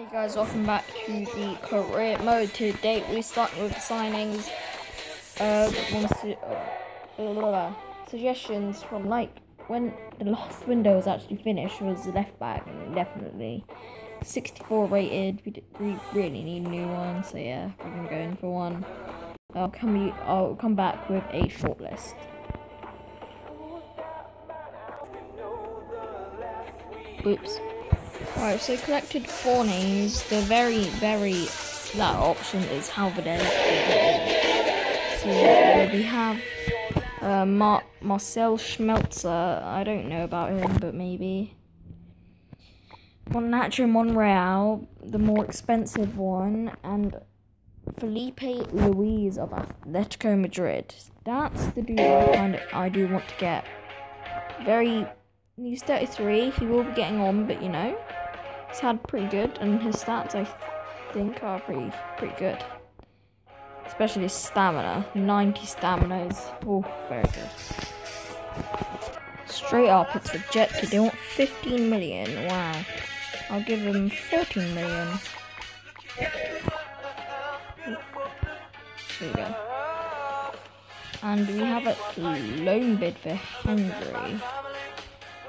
Hey guys, welcome back to the career mode. Today we start with signings. Uh, su- uh, blah, blah, blah. suggestions from like when the last window was actually finished was the left back, and definitely 64 rated. We, we really need a new one, so yeah, we're gonna go in for one. I'll come. I'll come back with a short list. Oops. Alright, so collected four names. The very, very that option is Halverdez. So uh, we have uh, Mar- Marcel Schmelzer. I don't know about him, but maybe. Nacho Monreal, the more expensive one, and Felipe Luis of Atletico Madrid. That's the dude I kind of I do want to get. Very He's 33. He will be getting on, but you know, he's had pretty good, and his stats I think are pretty pretty good. Especially his stamina. 90 stamina is oh very good. Straight up, it's rejected. They want 15 million. Wow. I'll give them 14 million. There we go. And we have a loan bid for Hendry.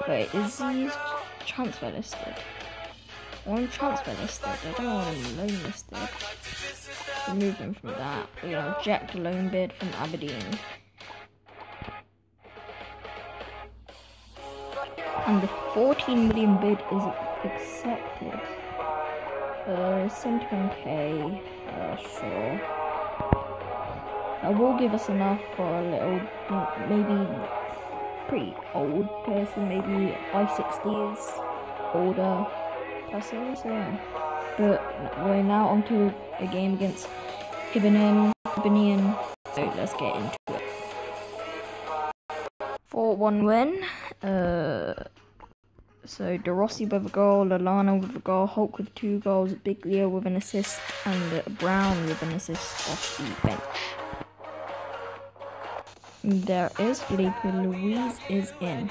Wait, is he transfer listed? Want him transfer listed. I don't want him loan listed. Remove him from that. We will reject loan bid from Aberdeen. And the 14 million bid is accepted. Uh, 71k. Uh, sure. That will give us enough for a little, maybe pretty old person, maybe high 60s, older But we're now onto a game against Hibernian, Hibernian, so let's get into it. 4-1 win, uh, so De Rossi with a goal, Lallana with a goal, Hulk with two goals, Biglia with an assist, and Brown with an assist off the bench. There is Felipe Luis is in.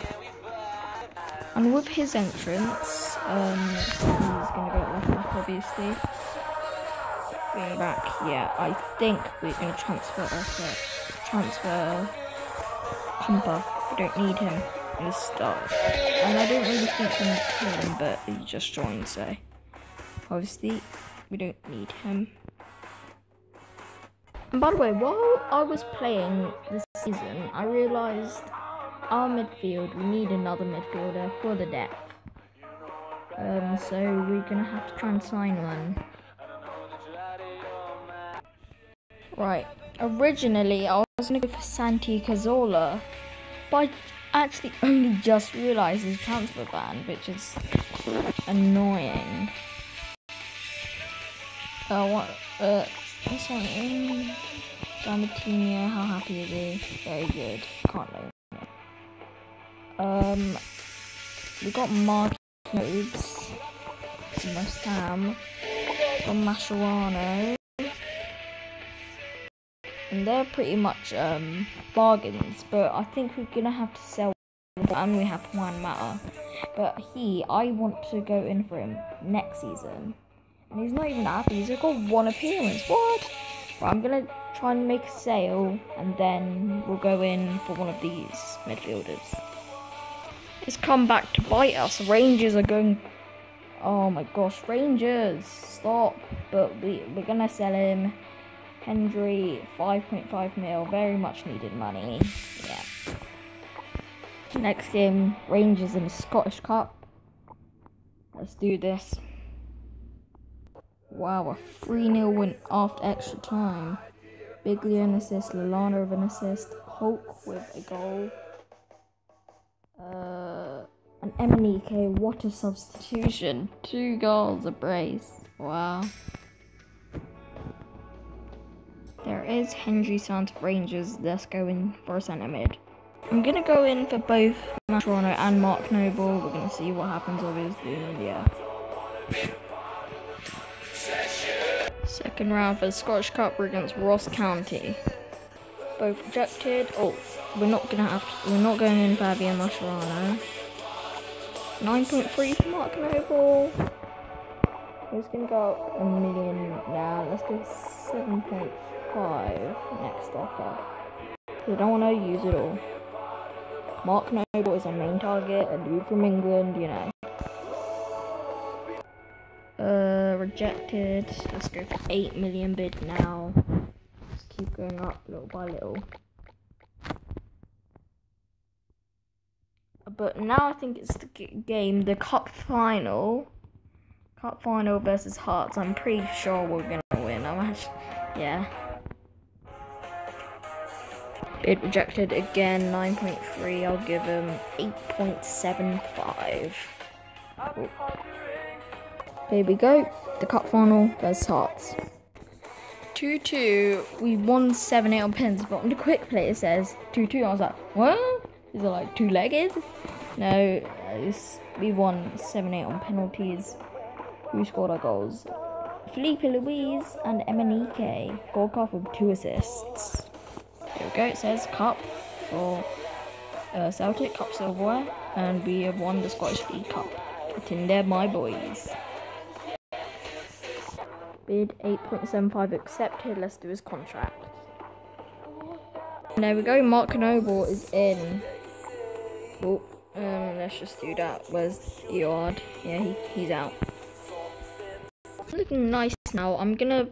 And with his entrance, um, he's gonna go left back obviously. Going back, yeah, I think we're gonna transfer off it. Transfer Pumper. We don't need him in the start. And I don't really think we need him, but he just joined, so obviously we don't need him. And by the way, while I was playing this season, I realised our midfield, we need another midfielder for the depth. Um, so we're gonna have to try and sign one. Right, originally I was gonna go for Santi Cazorla, but I actually only just realised his transfer ban, which is annoying. Uh, what, uh, What's in? Dalmatinia, how happy is he? Very good. Can't loan Um, we got Mark Noble from West Ham, Mascherano, and they're pretty much um, bargains, but I think we're gonna have to sell and we have Juan Mata. But he, I want to go in for him next season. And he's not even happy. He's got one appearance. What? Well, I'm gonna try and make a sale, and then we'll go in for one of these midfielders. It's come back to bite us. Rangers are going. Oh my gosh, Rangers! Stop! But we we're gonna sell him. Hendry, 5.5 mil, very much needed money. Yeah. Next game, Rangers in the Scottish Cup. Let's do this. Wow, a 3 0 win after extra time. Biglia an assist, Lallana with an assist, Hulk with a goal. Uh, Emenike, what a substitution. Two goals, a brace. Wow. There is Hendry Sands Rangers. Let's go in for a centre mid. I'm gonna go in for both Mascherano and Mark Noble. We're gonna see what happens, obviously. Yeah. Second round for the Scottish Cup, we're against Ross County. Both rejected. Oh, we're not gonna have. To, we're not going in Fabian Mascherano. 9.3 for Mark Noble. We're just gonna go up a million now. Let's go 7.5 next offer. We don't want to use it all. Mark Noble is our main target, a dude from England, you know. Uh, rejected. Let's go for 8 million bid now. Let's keep going up little by little. But now I think it's the game, the cup final. Cup final versus Hearts. I'm pretty sure we're gonna win. I'm actually, yeah. Bid rejected again, 9.3. I'll give him 8.75. Oh. Here we go. The cup final versus Hearts. 2 2. We won 7 8 on pins, but on the quick play it says 2 2. I was like, what? Is it like two legged? No, we won 7 8 on penalties. Who scored our goals? Felipe Luis and Emenike. Goldcroft with two assists. There we go. It says cup for uh, Celtic, Cup Silverware, and we have won the Scottish League Cup. Get in there, my boys. Bid 8.75 accepted. Let's do his contract. And there we go. Mark Noble is in. Oh, um, let's just do that. Where's Yard? Yeah, he, he's out. Looking nice now. I'm gonna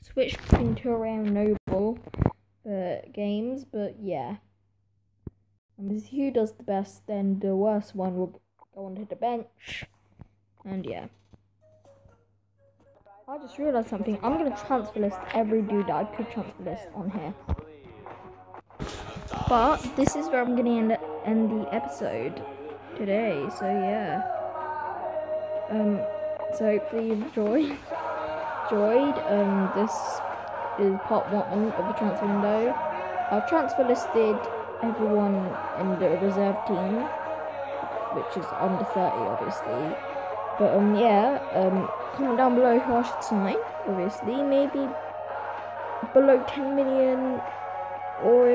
switch between Turan Noble for games, but yeah. And who does the best, then the worst one will go onto the bench. And yeah. I just realized something. I'm gonna transfer list every dude that I could transfer list on here. But this is where I'm gonna end end the episode today. So yeah. Um. So hopefully you enjoy enjoyed. Um. This is part one of the transfer window. I've transfer listed everyone in the reserve team, which is under 30, obviously. But um, yeah, um, comment down below who I should sign. Obviously, maybe below 10 million, or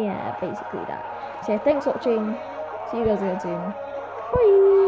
yeah, basically that. So yeah, thanks for watching. See you guys again soon. Bye.